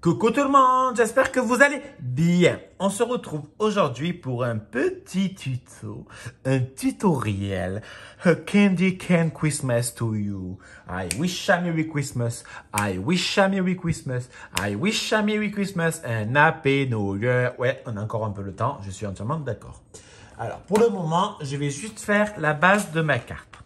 Coucou tout le monde, j'espère que vous allez bien. On se retrouve aujourd'hui pour un petit tuto, un tutoriel. A candy can Christmas to you. I wish a Merry Christmas. I wish a Merry Christmas. I wish a Merry Christmas and Happy New Year. Ouais, on a encore un peu le temps, je suis entièrement d'accord. Alors, pour le moment, je vais juste faire la base de ma carte.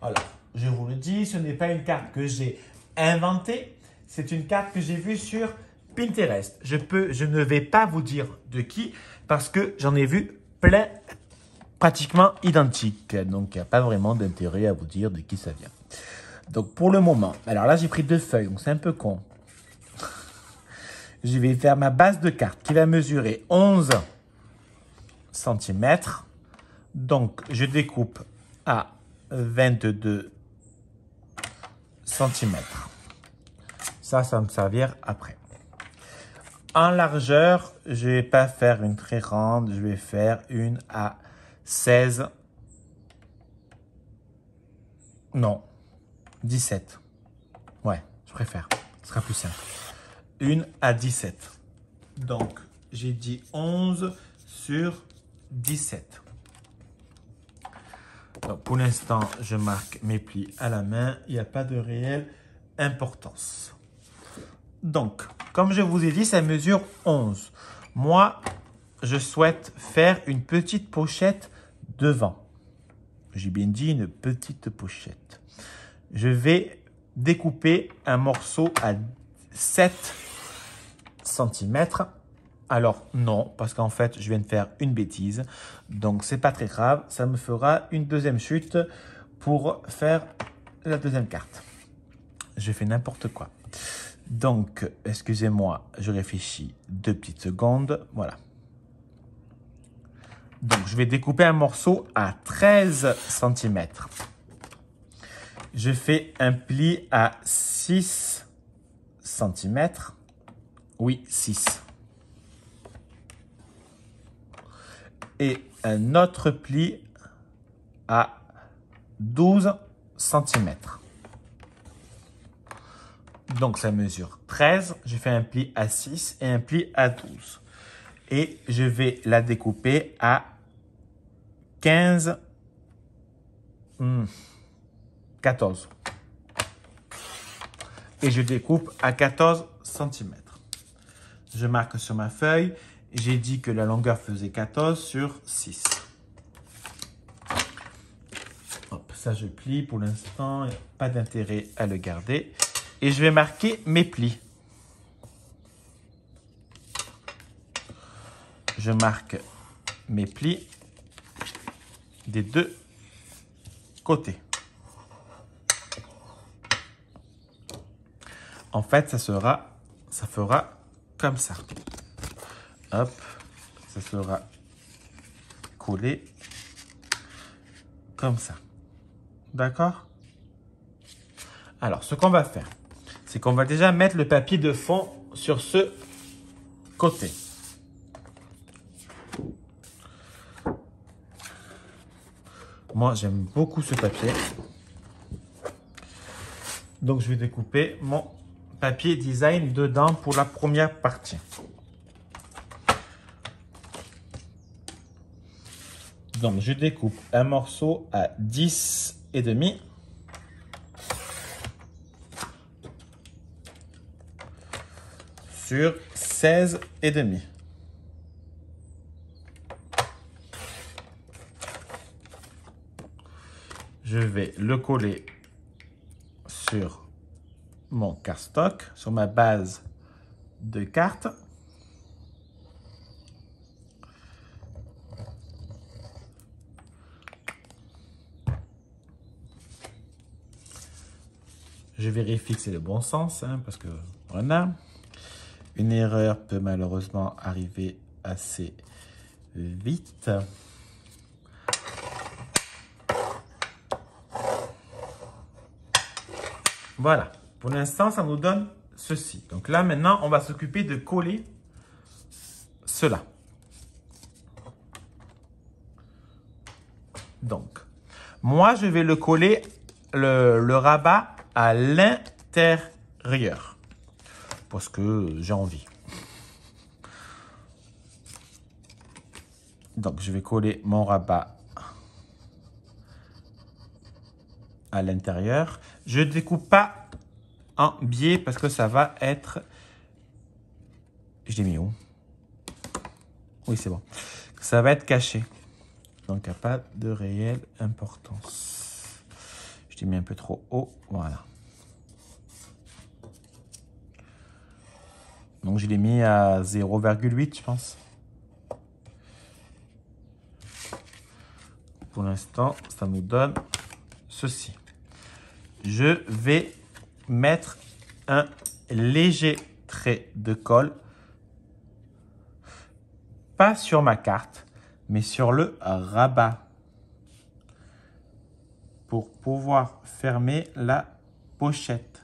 Alors, je vous le dis, ce n'est pas une carte que j'ai inventée. C'est une carte que j'ai vue sur Pinterest. Je, je ne vais pas vous dire de qui parce que j'en ai vu plein pratiquement identiques. Donc, il n'y a pas vraiment d'intérêt à vous dire de qui ça vient. Donc, pour le moment, alors là, j'ai pris deux feuilles, donc c'est un peu con. Je vais faire ma base de carte qui va mesurer 11 cm. Donc, je découpe à 22 cm. Ça, ça va me servir après. En largeur, je vais pas faire une très grande, je vais faire une à 16. Non, 17. Ouais, je préfère. Ce sera plus simple. Une à 17. Donc, j'ai dit 11 sur 17. Donc, pour l'instant, je marque mes plis à la main. Il n'y a pas de réelle importance. Donc, comme je vous ai dit, ça mesure 11. Moi, je souhaite faire une petite pochette devant. J'ai bien dit une petite pochette. Je vais découper un morceau à 7 cm. Alors non, parce qu'en fait, je viens de faire une bêtise. Donc, c'est pas très grave. Ça me fera une deuxième chute pour faire la deuxième carte. Je fais n'importe quoi. Donc, excusez-moi, je réfléchis deux petites secondes. Voilà. Donc, je vais découper un morceau à 13 cm. Je fais un pli à 6 cm. Oui, 6. Et un autre pli à 12 cm. Donc, ça mesure 13. J'ai fait un pli à 6 et un pli à 12. Et je vais la découper à 15, 14. Hmm, et je découpe à 14 cm. Je marque sur ma feuille. J'ai dit que la longueur faisait 14 sur 6. Hop, ça je plie pour l'instant. Pas d'intérêt à le garder et je vais marquer mes plis. Je marque mes plis des deux côtés. En fait, ça sera, ça fera comme ça. Hop, ça sera collé comme ça. D'accord? Alors, ce qu'on va faire, c'est qu'on va déjà mettre le papier de fond sur ce côté. Moi, j'aime beaucoup ce papier. Donc, je vais découper mon papier design dedans pour la première partie. Donc, je découpe un morceau à 10 et demi. Sur 16 et demi. Je vais le coller sur mon cardstock, sur ma base de carte. Je vérifie que c'est le bon sens, hein, parce que voilà. Une erreur peut malheureusement arriver assez vite. Voilà. Pour l'instant, ça nous donne ceci. Donc là, maintenant, on va s'occuper de coller cela. Donc, moi, je vais le coller, le, rabat à l'intérieur. Parce que j'ai envie. Donc, je vais coller mon rabat à l'intérieur. Je ne découpe pas en biais parce que ça va être... Je l'ai mis où? Oui, c'est bon. Ça va être caché. Donc, il n'y a pas de réelle importance. Je l'ai mis un peu trop haut. Voilà. Donc, je l'ai mis à 0,8, je pense. Pour l'instant, ça nous donne ceci. Je vais mettre un léger trait de colle, pas sur ma carte, mais sur le rabat, pour pouvoir fermer la pochette.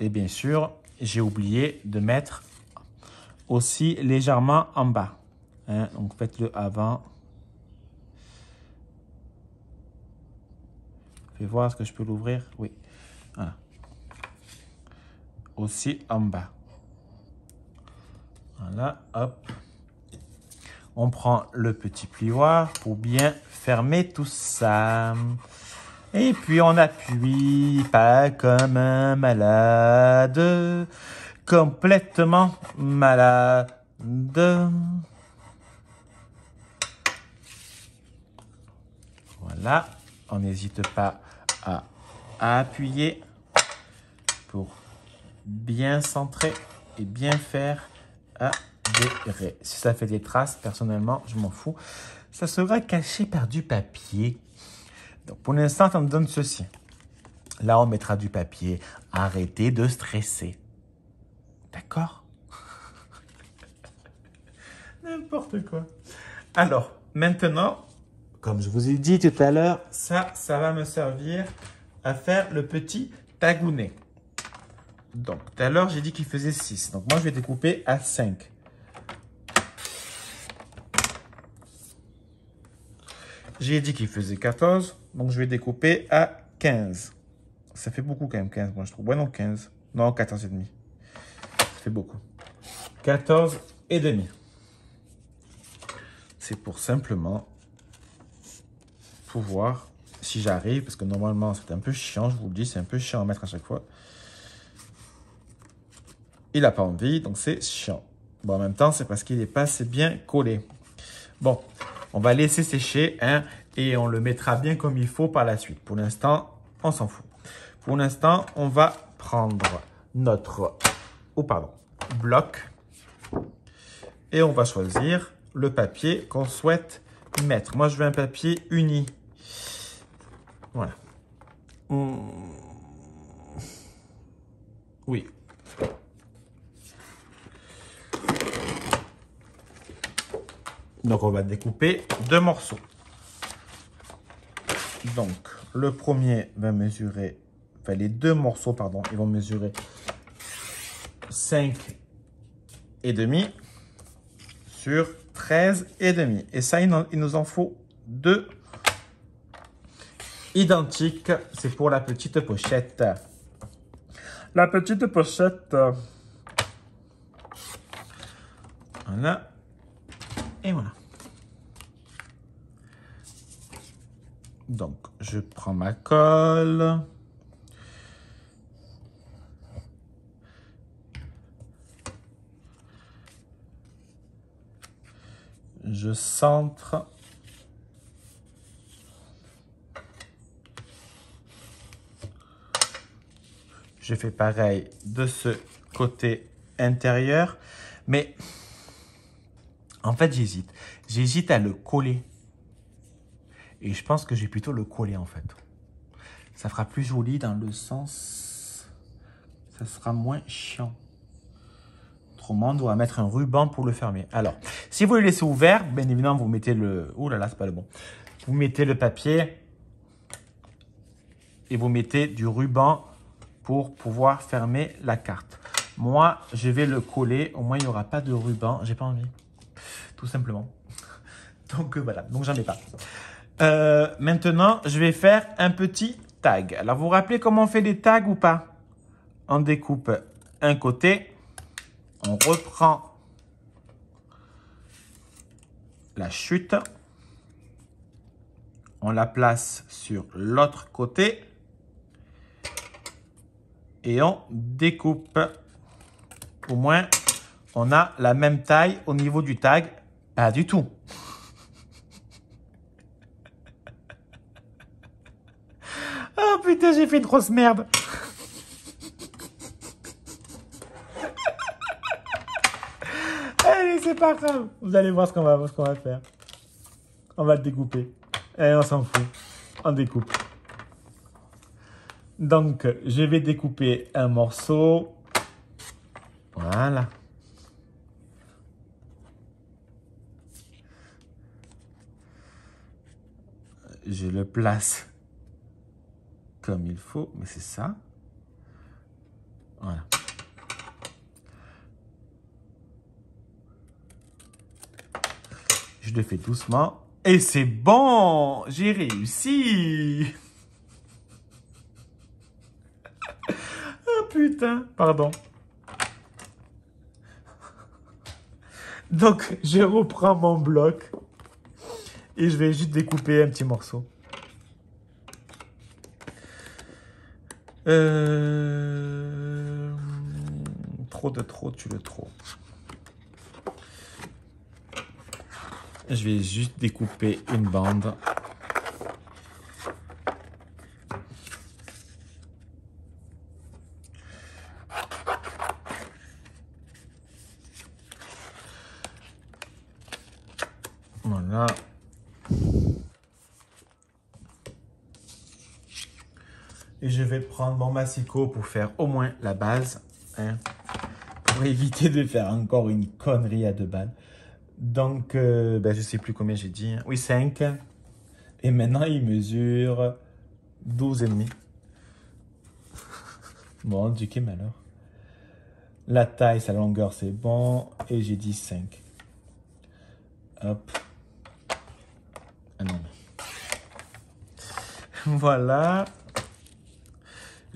Et bien sûr, j'ai oublié de mettre aussi légèrement en bas. Hein, donc faites-le avant. Fais voir, est-ce que je peux l'ouvrir? Oui. Voilà. Aussi en bas. Voilà, hop. On prend le petit plioir pour bien fermer tout ça. Et puis on appuie, pas comme un malade, complètement malade. Voilà, on n'hésite pas à, appuyer pour bien centrer et bien faire adhérer. Si ça fait des traces, personnellement, je m'en fous. Ça sera caché par du papier. Donc, pour l'instant, ça me donne ceci. Là, on mettra du papier. Arrêtez de stresser. D'accord? N'importe quoi. Alors, maintenant, comme je vous ai dit tout à l'heure, ça, ça va me servir à faire le petit tagounet. Donc, tout à l'heure, j'ai dit qu'il faisait 6. Donc, moi, je vais découper à 5. J'ai dit qu'il faisait 14. Donc, je vais découper à 15. Ça fait beaucoup quand même, 15, moi, je trouve. Ouais, non, 15. Non, 14 et demi. Ça fait beaucoup. 14 et demi. C'est pour simplement pouvoir, si j'arrive, parce que normalement, c'est un peu chiant, je vous le dis, c'est un peu chiant à mettre à chaque fois. Il n'a pas envie, donc c'est chiant. Bon, en même temps, c'est parce qu'il n'est pas assez bien collé. Bon, on va laisser sécher hein, et on le mettra bien comme il faut par la suite. Pour l'instant, on s'en fout. Pour l'instant, on va prendre notre oh pardon, bloc et on va choisir le papier qu'on souhaite mettre. Moi, je veux un papier uni. Voilà. Oui, Donc, on va découper deux morceaux. Donc, le premier va mesurer, enfin les deux morceaux, pardon, ils vont mesurer 5 et demi sur 13 et demi. Et ça, il, nous en faut deux identiques. C'est pour la petite pochette. La petite pochette. Voilà. Et voilà. Donc, je prends ma colle. Je centre. Je fais pareil de ce côté intérieur. Mais en fait, j'hésite. J'hésite à le coller. Et je pense que j'ai plutôt le coller, en fait. Ça fera plus joli dans le sens... Ça sera moins chiant. Autrement, on doit mettre un ruban pour le fermer. Alors, si vous le laissez ouvert, bien évidemment, vous mettez le... Ouh là là, c'est pas le bon. Vous mettez le papier et vous mettez du ruban pour pouvoir fermer la carte. Moi, je vais le coller. Au moins, il n'y aura pas de ruban. J'ai pas envie tout simplement. Donc euh, voilà, donc j'en ai pas. Euh, maintenant, je vais faire un petit tag. Alors, vous vous rappelez comment on fait des tags ou pas? On découpe un côté, on reprend la chute, on la place sur l'autre côté et on découpe. Au moins, on a la même taille au niveau du tag. Pas du tout. Oh putain, j'ai fait une grosse merde. Allez, c'est pas grave. Vous allez voir ce qu'on va, va faire. On va le découper. Et on s'en fout. On découpe. Donc, je vais découper un morceau. Voilà. Je le place comme il faut, mais c'est ça. Voilà. Je le fais doucement. Et c'est bon J'ai réussi Oh putain Pardon. Donc, je reprends mon bloc. Et je vais juste découper un petit morceau. Euh, trop de trop, tu le trop. Je vais juste découper une bande. Voilà. Et je vais prendre mon massicot pour faire au moins la base. Hein, pour éviter de faire encore une connerie à deux balles. Donc, euh, ben, je sais plus combien j'ai dit. Oui, 5. Et maintenant, il mesure 12,5. Bon, du quai malheur. La taille, sa longueur, c'est bon. Et j'ai dit 5. Hop. Ah non. Voilà.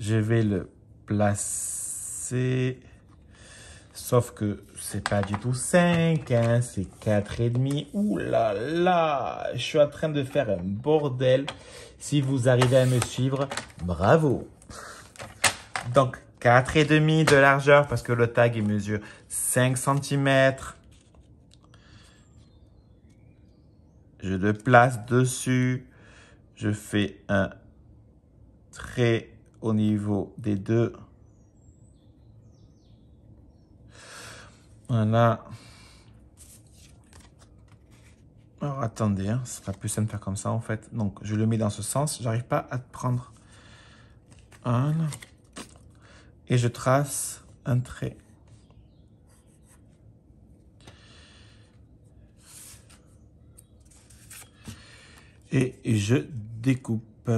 Je vais le placer. Sauf que c'est pas du tout 5, hein, c'est 4,5. Ouh là là, je suis en train de faire un bordel. Si vous arrivez à me suivre, bravo. Donc, 4,5 de largeur parce que le tag il mesure 5 cm. Je le place dessus. Je fais un trait au niveau des deux. Voilà. Alors attendez, hein, ce sera plus simple faire comme ça en fait. Donc je le mets dans ce sens, j'arrive pas à prendre. un Et je trace un trait. Et je découpe.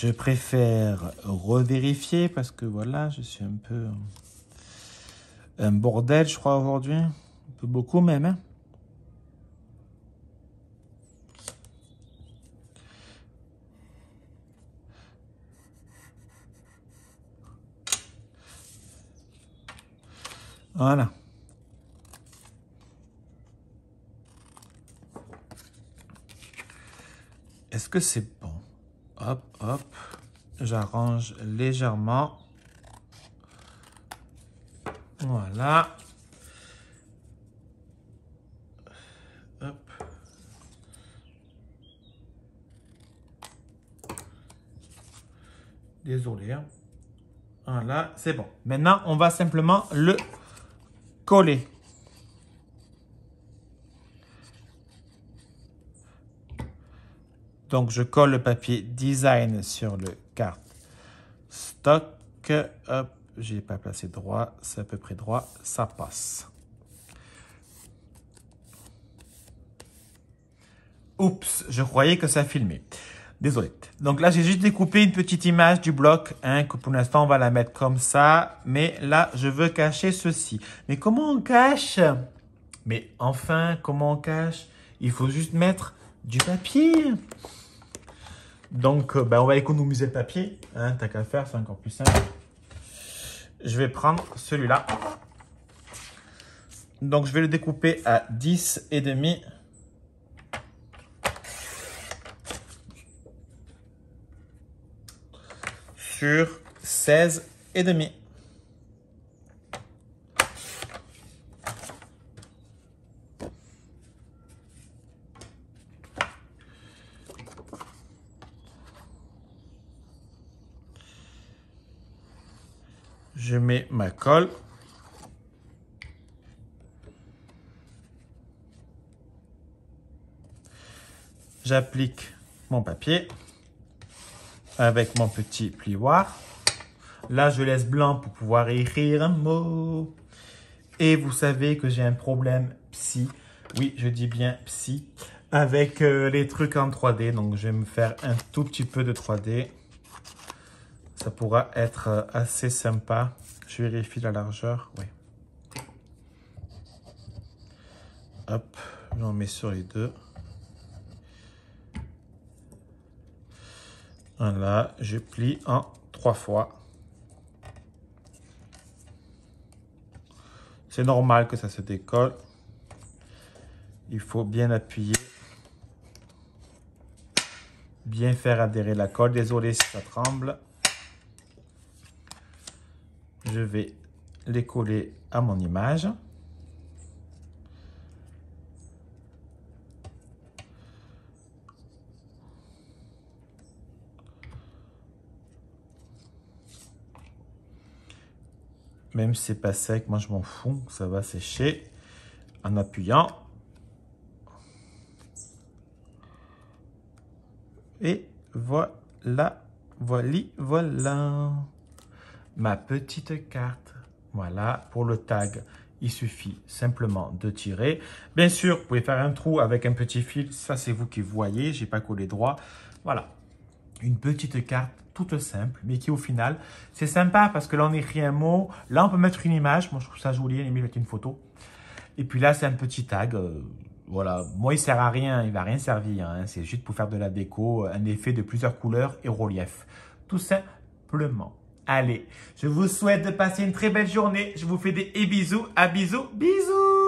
Je préfère revérifier parce que voilà, je suis un peu un bordel, je crois, aujourd'hui. Un peu beaucoup même. Hein. Voilà. Est-ce que c'est bon? Hop, hop. J'arrange légèrement. Voilà. Hop. Désolé. Hein. Voilà, c'est bon. Maintenant, on va simplement le coller. Donc, je colle le papier design sur le stock. J'ai pas placé droit, c'est à peu près droit, ça passe. Oups, je croyais que ça filmait. Désolé. Donc là, j'ai juste découpé une petite image du bloc, hein, que pour l'instant, on va la mettre comme ça. Mais là, je veux cacher ceci. Mais comment on cache? Mais enfin, comment on cache? Il faut juste mettre du papier. Donc, euh, ben, on va économiser le papier. Hein, T'as qu'à faire, c'est encore plus simple. Je vais prendre celui-là. Donc, je vais le découper à 10 et demi. Sur 16 et demi. Je mets ma colle. J'applique mon papier avec mon petit plioir. Là, je laisse blanc pour pouvoir écrire un mot. Et vous savez que j'ai un problème psy. Oui, je dis bien psy. Avec euh, les trucs en 3D. Donc, je vais me faire un tout petit peu de 3D. Ça pourra être euh, assez sympa. Je vérifie la largeur. Oui. Hop, j'en mets sur les deux. Voilà, je plie en trois fois. C'est normal que ça se décolle. Il faut bien appuyer. Bien faire adhérer la colle. Désolé si ça tremble. Je vais les coller à mon image. Même si c'est pas sec, moi je m'en fous, ça va sécher en appuyant. Et voilà, voilà, voilà. Ma petite carte. Voilà, pour le tag, il suffit simplement de tirer. Bien sûr, vous pouvez faire un trou avec un petit fil. Ça, c'est vous qui voyez. J'ai pas collé droit. Voilà, une petite carte toute simple, mais qui au final, c'est sympa parce que là, on écrit un mot. Là, on peut mettre une image. Moi, je trouve ça joli. Il met une photo. Et puis là, c'est un petit tag. Euh, voilà. Moi, il sert à rien. Il va rien servir. Hein. C'est juste pour faire de la déco, un effet de plusieurs couleurs et relief. Tout simplement. Allez, je vous souhaite de passer une très belle journée. Je vous fais des bisous. À bisous. Bisous